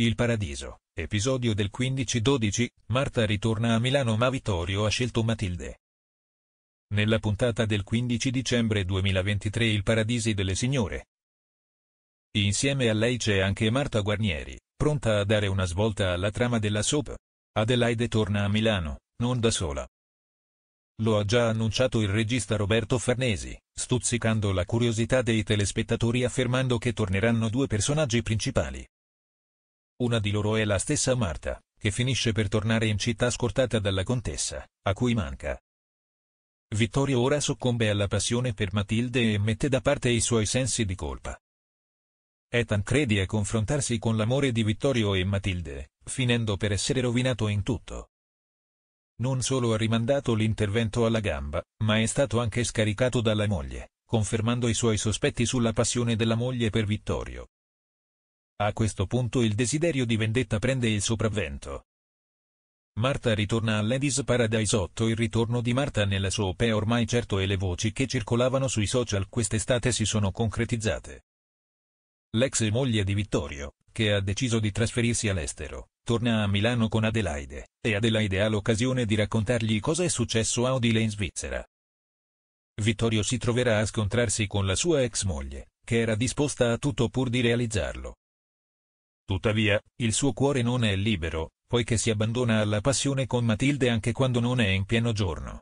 Il paradiso, episodio del 15-12, Marta ritorna a Milano ma Vittorio ha scelto Matilde. Nella puntata del 15 dicembre 2023 Il Paradisi delle Signore. Insieme a lei c'è anche Marta Guarnieri, pronta a dare una svolta alla trama della soap. Adelaide torna a Milano, non da sola. Lo ha già annunciato il regista Roberto Farnesi, stuzzicando la curiosità dei telespettatori affermando che torneranno due personaggi principali. Una di loro è la stessa Marta, che finisce per tornare in città scortata dalla contessa, a cui manca. Vittorio ora soccombe alla passione per Matilde e mette da parte i suoi sensi di colpa. È Tancredi a confrontarsi con l'amore di Vittorio e Matilde, finendo per essere rovinato in tutto. Non solo ha rimandato l'intervento alla gamba, ma è stato anche scaricato dalla moglie, confermando i suoi sospetti sulla passione della moglie per Vittorio. A questo punto il desiderio di vendetta prende il sopravvento. Marta ritorna a Ladies Paradise 8 Il ritorno di Marta nella soap è ormai certo e le voci che circolavano sui social quest'estate si sono concretizzate. L'ex moglie di Vittorio, che ha deciso di trasferirsi all'estero, torna a Milano con Adelaide, e Adelaide ha l'occasione di raccontargli cosa è successo a Odile in Svizzera. Vittorio si troverà a scontrarsi con la sua ex moglie, che era disposta a tutto pur di realizzarlo. Tuttavia, il suo cuore non è libero, poiché si abbandona alla passione con Matilde anche quando non è in pieno giorno.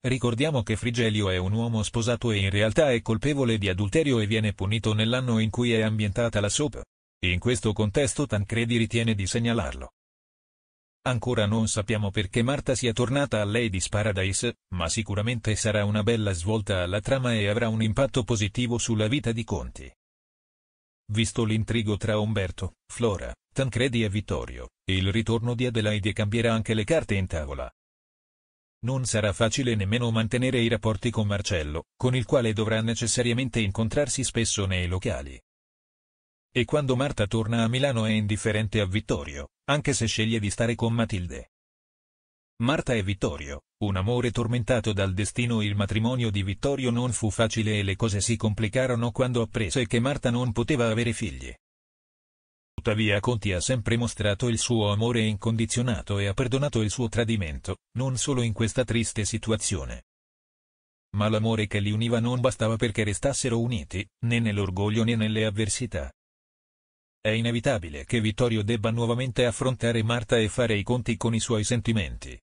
Ricordiamo che Frigelio è un uomo sposato e in realtà è colpevole di adulterio e viene punito nell'anno in cui è ambientata la soap. In questo contesto Tancredi ritiene di segnalarlo. Ancora non sappiamo perché Marta sia tornata a Ladies Paradise, ma sicuramente sarà una bella svolta alla trama e avrà un impatto positivo sulla vita di Conti. Visto l'intrigo tra Umberto, Flora, Tancredi e Vittorio, il ritorno di Adelaide cambierà anche le carte in tavola. Non sarà facile nemmeno mantenere i rapporti con Marcello, con il quale dovrà necessariamente incontrarsi spesso nei locali. E quando Marta torna a Milano è indifferente a Vittorio, anche se sceglie di stare con Matilde. Marta e Vittorio, un amore tormentato dal destino il matrimonio di Vittorio non fu facile e le cose si complicarono quando apprese che Marta non poteva avere figli. Tuttavia Conti ha sempre mostrato il suo amore incondizionato e ha perdonato il suo tradimento, non solo in questa triste situazione. Ma l'amore che li univa non bastava perché restassero uniti, né nell'orgoglio né nelle avversità. È inevitabile che Vittorio debba nuovamente affrontare Marta e fare i conti con i suoi sentimenti.